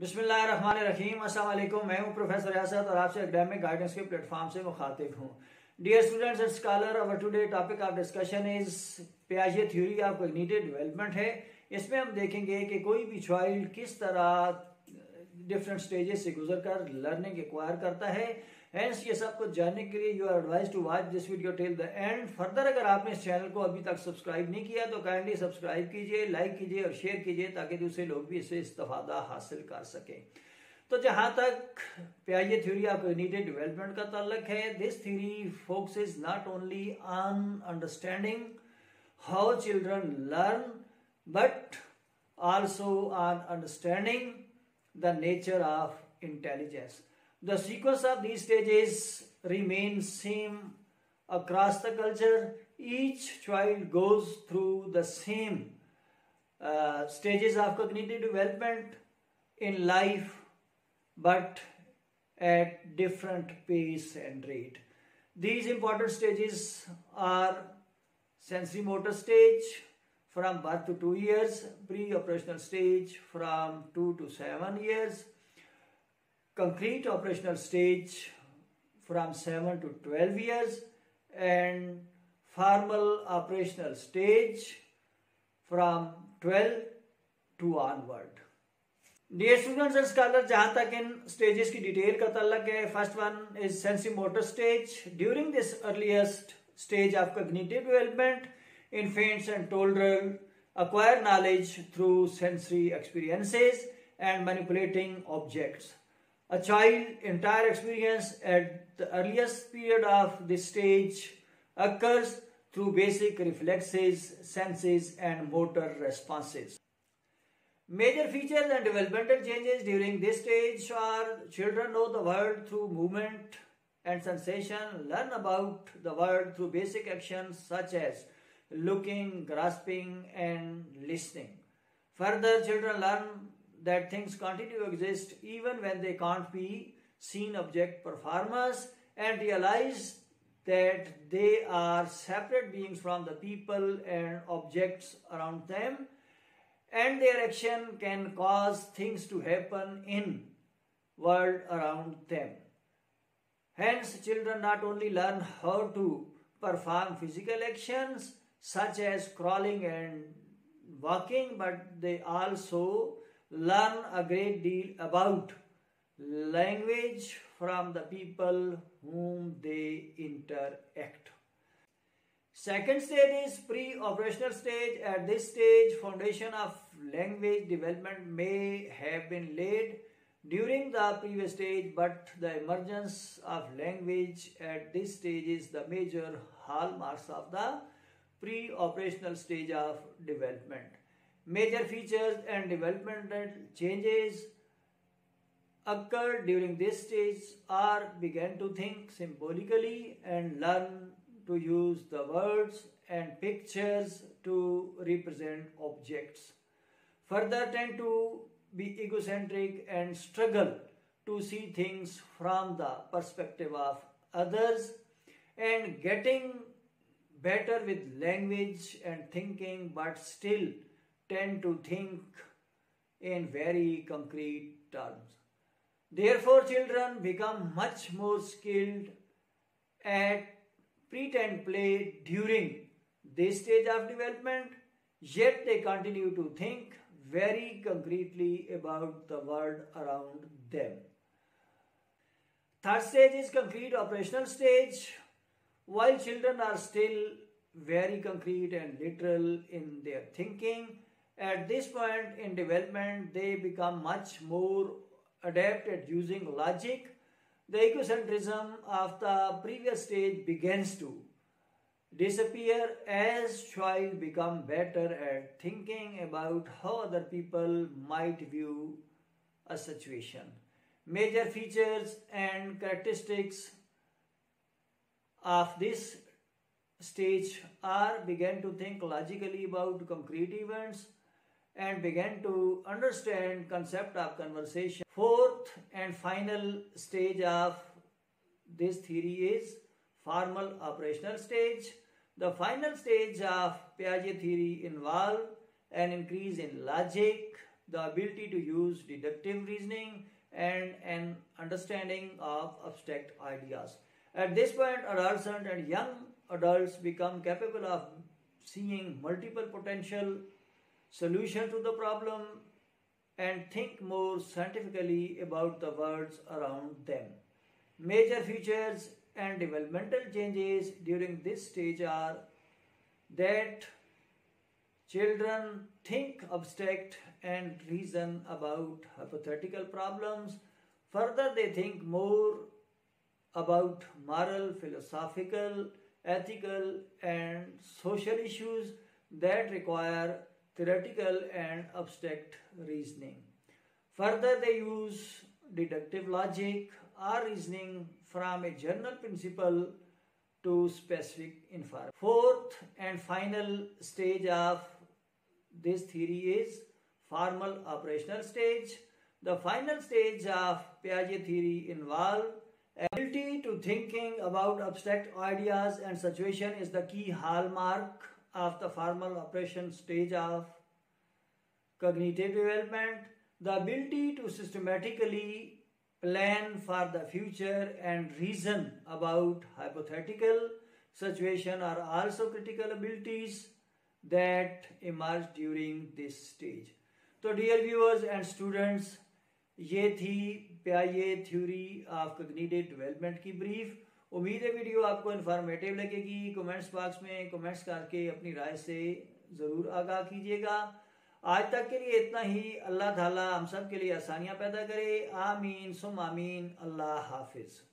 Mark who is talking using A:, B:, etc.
A: بسم اللہ الرحمن الرحیم، السلام علیکم۔ میں ہوں پروفیسر ریاست اور آپ سے اکیڈمک گائیڈنس کے پلیٹ فارم سے مخاطب ہوں۔ ڈیئر اسٹوڈنٹس اینڈ اسکالر اور today topic of discussion is پیاجے theory of cognitive development ہے۔ اس میں ہم دیکھیں گے کہ کوئی بھی چائلڈ کس طرح ڈفرینٹ سٹیجز سے گزر کر لرننگ ایکوائر کرتا ہے۔ ہینس یہ سب کچھ جاننے کے لیے you are advised to watch this video till the end further اگر آپ نے اس چینل کو ابھی تک سبسکرائب نہیں کیا، تو کائنڈلی سبسکرائب کیجیے لائک کیجیے اور شیئر کیجیے تاکہ دوسرے لوگ بھی اس سے استفادہ حاصل کر سکیں۔ تو جہاں تک پیائیے تھیوری آف کمیونٹی ڈیولپمنٹ کا تعلق ہے this theory focuses not only on understanding how children learn but also on understanding the nature of intelligence The sequence of these stages remains same across the culture. Each child goes through the same uh, stages of cognitive development in life, but at different pace and rate. These important stages are sensory motor stage from birth to 2 years, pre-operational stage from 2 to 7 years, concrete operational stage from 7 to 12 years and formal operational stage from 12 to onward. Dear students and scholar जहां तक इन stages की detail का तल्लक है first one is sensi motor stage during this earliest stage of cognitive development infants and toddlers acquire knowledge through sensory experiences and manipulating objects. A child's entire experience at the earliest period of this stage occurs through basic reflexes, senses, and motor responses. Major features and developmental changes during this stage are children know the world through movement and sensation, learn about the world through basic actions such as looking, grasping, and listening. Further, children learn that things continue to exist even when they can't be seen object permanence and realize that they are separate beings from the people and objects around them and their action can cause things to happen in world around them. Hence children not only learn how to perform physical actions such as crawling and walking, but they also learn a great deal about language from the people whom they interact. Second stage is pre-operational stage. At this stage, foundation of language development may have been laid during the previous stage, but the emergence of language at this stage is the major hallmarks of the pre-operational stage of development. Major features and developmental changes occur during this stage are began to think symbolically and learn to use the words and pictures to represent objects. Further tend to be egocentric and struggle to see things from the perspective of others and getting better with language and thinking, but still tend to think in very concrete terms. Therefore, children become much more skilled at pretend play during this stage of development, yet they continue to think very concretely about the world around them. Third stage is concrete operational stage while children are still very concrete and literal in their thinking, at this point in development, they become much more adept at using logic. The egocentrism of the previous stage begins to disappear as child become better at thinking about how other people might view a situation. Major features and characteristics of this stage are begin to think logically about concrete events and began to understand concept of conversation. Fourth and final stage of this theory is formal operational stage. The final stage of Piaget theory involved an increase in logic, the ability to use deductive reasoning, and an understanding of abstract ideas. At this point, adolescent and young adults become capable of seeing multiple potential solutions to the problem and think more scientifically about the worlds around them. Major features and developmental changes during this stage are that children think abstract and reason about hypothetical problems. Further, they think more about moral, philosophical, ethical, and social issues that require theoretical and abstract reasoning. Further, they use deductive logic or reasoning from a general principle to specific inference. Fourth and final stage of this theory is formal operational stage. The final stage of Piaget theory involve ability to thinking about abstract ideas and situation is the key hallmark of the formal operation stage of cognitive development. The ability to systematically plan for the future and reason about hypothetical situation are also critical abilities that emerge during this stage. तो dear viewers and students ये थी प्याये theory of cognitive development की brief امید ہے video آپ کو informative لگے گی کومنٹس باکس میں کومنٹس کر کے اپنی رائے سے ضرور آگاہ کیجیے گا۔ آج تک کے لیے اتنا ہی۔ اللہ تعالیٰ ہم سب کے لیے آسانیاں پیدا کرے۔ آمین سم آمین۔ اللہ حافظ۔